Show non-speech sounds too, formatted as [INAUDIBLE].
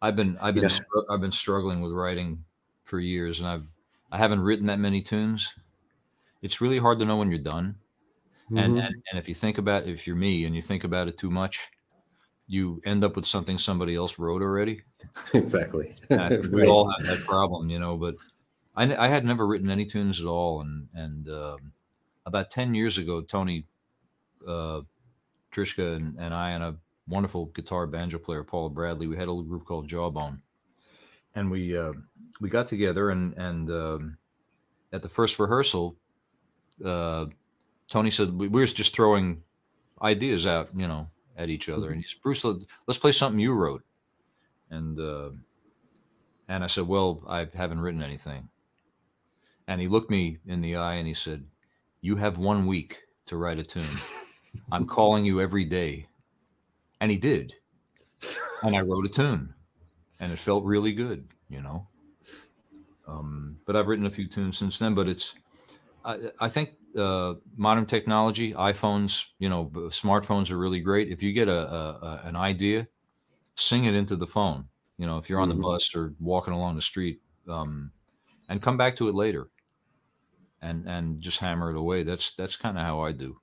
I've been I've been Yeah. str- I've been struggling with writing for years, and I've I haven't written that many tunes. It's really hard to know when you're done, and Mhm. and, and if you think about if you're me and you think about it too much, you end up with something somebody else wrote already. [LAUGHS] exactly. [LAUGHS] And think [LAUGHS] we all have that problem, you know. But I, I had never written any tunes at all, and and um, about ten years ago, Tony uh, Trischka and, and I and a wonderful guitar banjo player, Paul Bradley, we had a little group called Jawbone, and we uh, we got together and and um, at the first rehearsal, uh, Tony said we, we were just throwing ideas out, you know, at each other, and he said, Bruce, let, let's play something you wrote, and uh, and I said, well, I haven't written anything, and he looked me in the eye and he said, you have one week to write a tune. I'm calling you every day. And he did. [LAUGHS] And I wrote a tune. And it felt really good, you know. Um, but I've written a few tunes since then. But it's, I, I think uh, modern technology, iPhones, you know, smartphones are really great. If you get a, a, a an idea, sing it into the phone. You know, if you're on the bus or walking along the street, um, and come back to it later, and and just hammer it away. That's that's kind of how I do.